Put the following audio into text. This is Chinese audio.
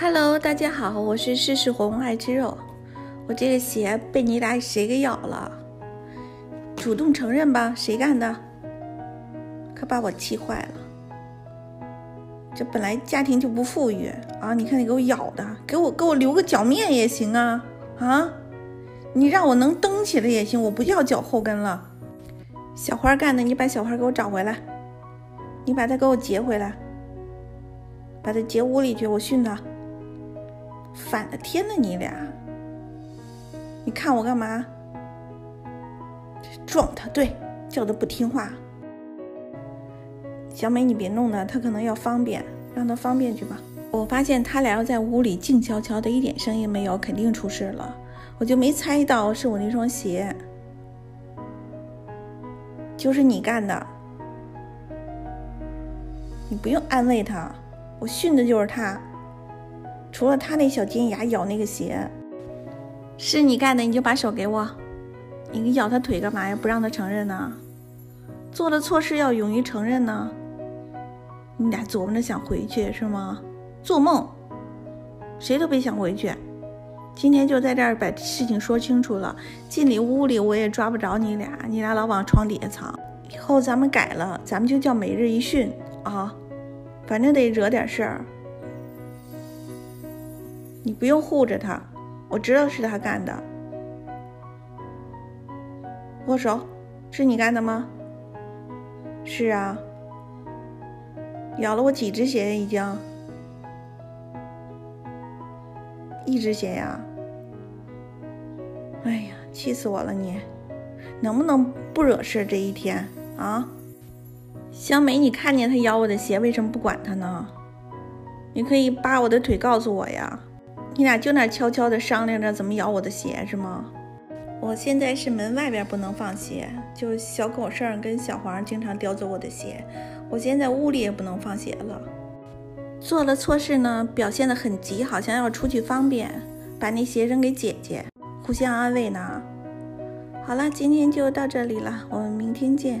Hello，大家好，我是试试红爱吃肉。我这个鞋被你俩谁给咬了？主动承认吧，谁干的？可把我气坏了。这本来家庭就不富裕啊！你看你给我咬的，给我给我留个脚面也行啊啊！你让我能蹬起来也行，我不要脚后跟了。小花干的，你把小花给我找回来，你把他给我截回来，把他截屋里去，我训他。反了天了，你俩！你看我干嘛？撞他，对，叫他不听话。小美，你别弄他，他可能要方便，让他方便去吧。我发现他俩要在屋里静悄悄的，一点声音没有，肯定出事了。我就没猜到是我那双鞋，就是你干的。你不用安慰他，我训的就是他。除了他那小尖牙咬那个鞋，是你干的，你就把手给我。你咬他腿干嘛呀？不让他承认呢？做了错事要勇于承认呢。你俩琢磨着想回去是吗？做梦！谁都别想回去。今天就在这儿把事情说清楚了。进里屋里我也抓不着你俩，你俩老往床底下藏。以后咱们改了，咱们就叫每日一训啊。反正得惹点事儿。你不用护着他，我知道是他干的。握手，是你干的吗？是啊。咬了我几只鞋已经？一只鞋呀。哎呀，气死我了！你能不能不惹事这一天啊？香梅，你看见他咬我的鞋，为什么不管他呢？你可以扒我的腿告诉我呀。你俩就那悄悄的商量着怎么咬我的鞋是吗？我现在是门外边不能放鞋，就小狗剩跟小黄经常叼走我的鞋。我现在屋里也不能放鞋了。做了错事呢，表现的很急，好像要出去方便，把那鞋扔给姐姐，互相安慰呢。好了，今天就到这里了，我们明天见。